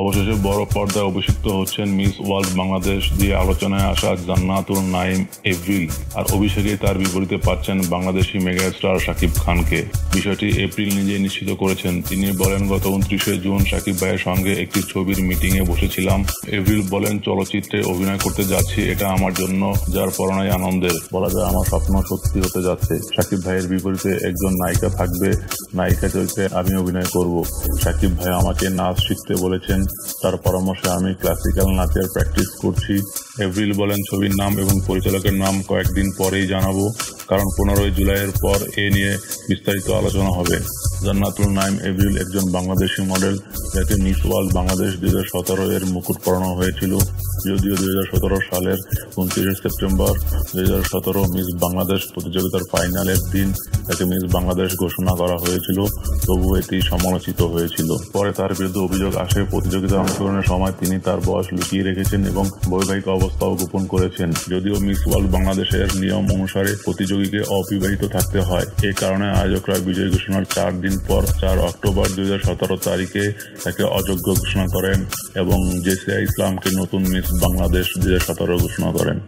অবশেষে বড় পর্দায় অভিষিক্ত হচ্ছেন মিস ওয়ার্ল্ড বাংলাদেশ দিয়ে আলোচনায় আসা জান্নাতুর নাইম এপ্রিল আর অভিষেকেই তার বিপরীতে পাচ্ছেন বাংলাদেশি মেগা স্টার শাকিব খানকে। বিষয়টি এপ্রিল নিজেই নিশ্চিত করেছেন। তিনি বলেন, গত উনত্রিশে জুন শাকিব ভাইয়ের সঙ্গে একটি ছবির মিটিংয়ে বসেছিলাম। এপ্রিল বলেন, চলচ্চিত্রে অভিনয় করতে যাচ্ছি, এটা আমার জন্য, যার পরনাই আনন্দের। বলা যায়, আমার স্বপ্ন সত্যি হতে যাচ্ছে। শাকিব ভাইয়ের বিপরীতে একজন নায়িকা থাকবে। নায়িকা চরিত্রে আমি অভিনয় করব। শাকিব ভাই আমাকে নাচ শিখতে বলেছেন। তার পরামর্শে আমি ক্লাসিক্যাল নাচের প্র্যাকটিস করছি। এভ্রিল বলেন ছবির নাম এবং পরিচালকের নাম কয়েকদিন পরেই জানাব, কারণ পনেরোই জুলাইয়ের পর এ নিয়ে বিস্তারিত আলোচনা হবে। জান্নাতুল নাইম এপ্রিল একজন বাংলাদেশি মডেল যাকে মিস ওয়ার্ল্ড বাংলাদেশ দুই হাজার সতেরো এর মুকুট পরানো হয়েছিল। যদিও দুই হাজার সতেরো সালের উনত্রিশে সেপ্টেম্বর দুই হাজার সতেরো মিস বাংলাদেশ প্রতিযোগিতার ফাইনালের দিন তাকে মিস বাংলাদেশ ঘোষণা করা হয়েছিল তবু এটি সমালোচিত হয়েছিল। পরে তার বিরুদ্ধে অভিযোগ আসে, প্রতিযোগিতা অংশগ্রহণের সময় তিনি তার বয়স লুকিয়ে রেখেছেন এবং বৈবাহিক অবস্থাও গোপন করেছেন। যদিও মিস ওয়ার্ল্ড বাংলাদেশের নিয়ম অনুসারে প্রতিযোগীকে অবিবাহিত থাকতে হয়। এ কারণে আয়োজকরা বিজয় ঘোষণার চার দিন পর চার অক্টোবর দুই হাজার সতেরো তারিখে তাকে অযোগ্য ঘোষণা করেন এবং জেসিয়া ইসলামকে নতুন মিস বাংলাদেশ দুই হাজার সতেরো ঘোষণা করেন।